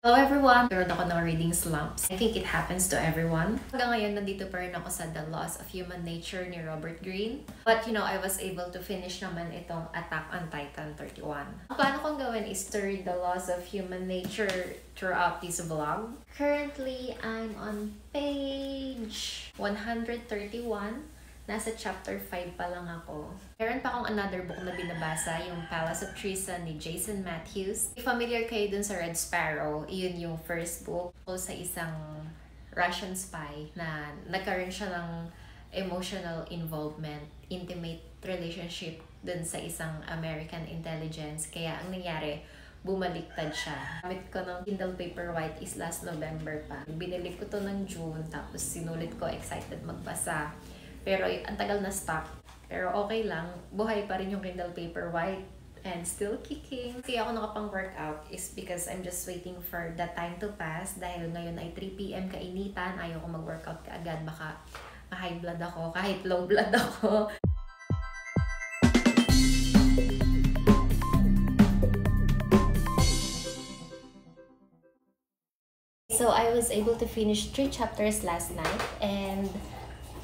Hello everyone! Meron ako ng reading slumps. I think it happens to everyone. Hanggang ngayon, nandito pa rin ako sa The Loss of Human Nature ni Robert Greene. But you know, I was able to finish naman itong Attack on Titan 31. Ang plano kong gawin is to read The Loss of Human Nature throughout this vlog. Currently, I'm on page 131. Nasa chapter 5 pa lang ako. Meron pa akong another book na binabasa, yung Palace of Treason ni Jason Matthews. If familiar kayo dun sa Red Sparrow, iyon yung first book o sa isang Russian spy na nagkaroon siya ng emotional involvement, intimate relationship dun sa isang American intelligence. Kaya ang nangyari, bumaliktad siya. Gamit ko ng Kindle Paperwhite is last November pa. Binili ko to ng June, tapos sinulit ko, excited magbasa. Pero ang tagal na stock. Pero okay lang, buhay pa rin yung Kindle Paperwhite and still kicking. Kasi ako nakapang-workout is because I'm just waiting for the time to pass dahil ngayon ay 3pm kainitan, ayaw ko mag-workout kaagad, baka ma-high blood ako, kahit low blood ako. So I was able to finish three chapters last night and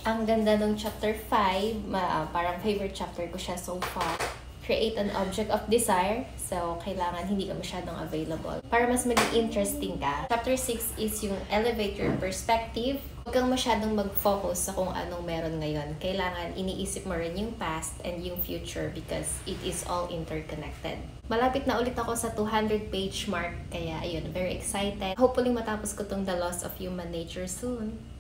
ang ganda ng chapter 5, ma, uh, parang favorite chapter ko siya so far. Create an object of desire. So, kailangan hindi ka masyadong available. Para mas maging interesting ka. Chapter 6 is yung elevate your perspective. Huwag kang masyadong mag-focus sa kung anong meron ngayon. Kailangan iniisip mo rin yung past and yung future because it is all interconnected. Malapit na ulit ako sa 200 page mark. Kaya, ayun, very excited. Hopefully matapos ko tong The Loss of Human Nature soon.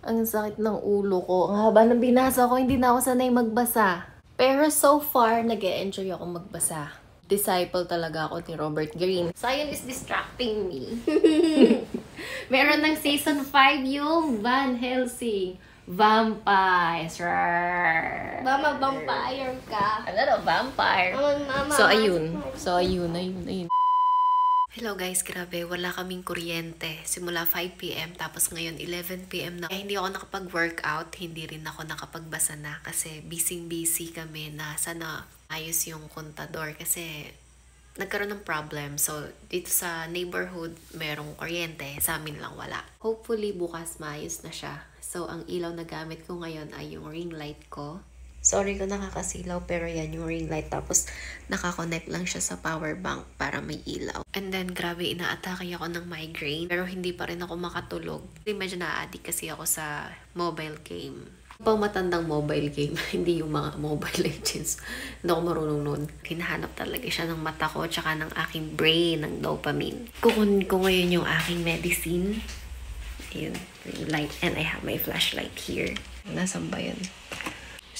Ang sakit ng ulo ko. Ang haba ng binasa ko, hindi na ako sanay magbasa. Pero so far, nag -e enjoy ako magbasa. Disciple talaga ako ni Robert Greene. Science is distracting me. Meron ng season 5 yung Van Helsing. Vampires. Mama, vampire ka. Ano vampire? Mama, So, ayun. So, ayun, ayun, ayun. Hello guys, grabe, wala kaming kuryente. Simula 5pm, tapos ngayon 11pm na. Kaya hindi ako nakapag-workout, hindi rin ako nakapagbasa na kasi busy-busy kami na sana ayos yung kontador kasi nagkaroon ng problem. So, dito sa neighborhood, merong kuryente. Sa amin lang wala. Hopefully, bukas maayos na siya. So, ang ilaw na gamit ko ngayon ay yung ring light ko. Sorry ko nakakasilaw pero yan yung ring light tapos nakakonect lang siya sa power bank para may ilaw. And then grabe inaatake ako ng migraine pero hindi pa rin ako makatulog. Hindi medyo na-addict kasi ako sa mobile game. Pang matandang mobile game, hindi yung mga mobile legends. Hindi ako marunong nun. Hinahanap talaga siya ng mata ko tsaka ng aking brain, ng dopamine. Kukunin ko ngayon yung aking medicine. Ayun, light. And I have my flashlight here. Nasaan ba yun?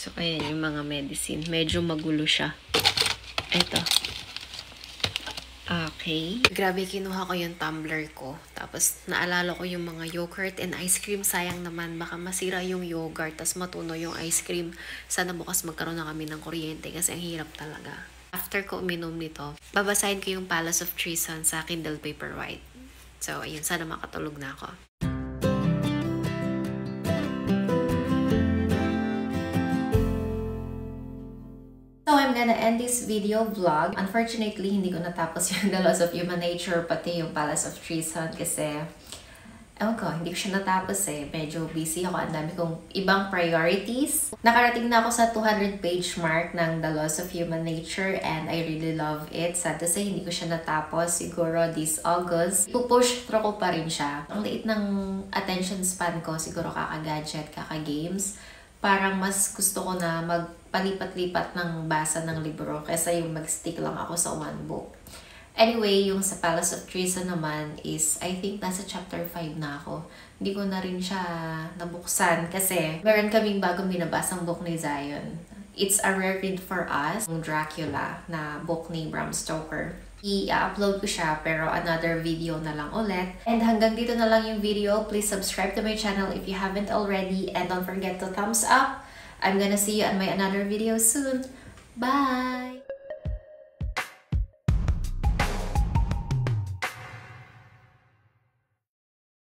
So, ayan yung mga medicine. Medyo magulo siya. Ito. Okay. Grabe, kinuha ko yung tumbler ko. Tapos, naalala ko yung mga yogurt and ice cream. Sayang naman, baka masira yung yogurt. Tapos, matuno yung ice cream. Sana bukas magkaroon na kami ng kuryente kasi ang hirap talaga. After ko uminom nito, babasahin ko yung Palace of Treason sa Kindle Paperwhite. So, ayun. Sana makatulog na ako. I'm gonna end this video vlog. Unfortunately, hindi ko natapos yung The Loss of Human Nature, pati yung Palace of Treason kasi, ewan ko, hindi ko siya natapos eh. Medyo busy ako. Ang dami kong ibang priorities. Nakarating na ako sa 200 page mark ng The Loss of Human Nature and I really love it. Sad to say, hindi ko siya natapos. Siguro this August, pupush through ko pa rin siya. Ang liit ng attention span ko, siguro kaka-gadget, kaka-games. Parang mas gusto ko na mag palipat-lipat ng basa ng libro kaysa yung mag-stick lang ako sa one book. Anyway, yung sa Palace of Treason naman is, I think nasa chapter 5 na ako. Hindi ko na rin siya nabuksan kasi meron kaming bagong binabasang book ni Zion. It's a rare read for us, yung Dracula na book ni Bram Stoker. I-upload ko siya pero another video na lang ulit. And hanggang dito na lang yung video. Please subscribe to my channel if you haven't already and don't forget to thumbs up I'm gonna see you on my another video soon. Bye!